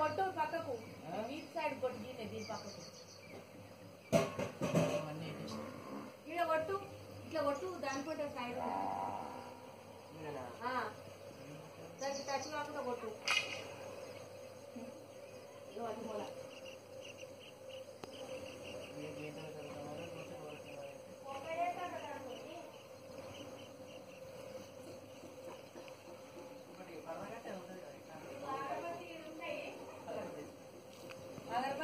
కొట్టు పక్కకు. Beach side కొట్టు గీత దీని పక్కకు. ఇట్లా కొట్టు ఇట్లా కొట్టు దానికోట సైడ్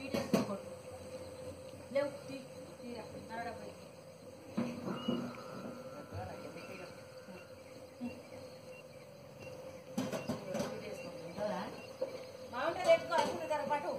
తీసేసుకోకూడదు లేవు తీ తీరా నూట డెబ్బై బాగుంటుంది ఎక్కువ పట్టు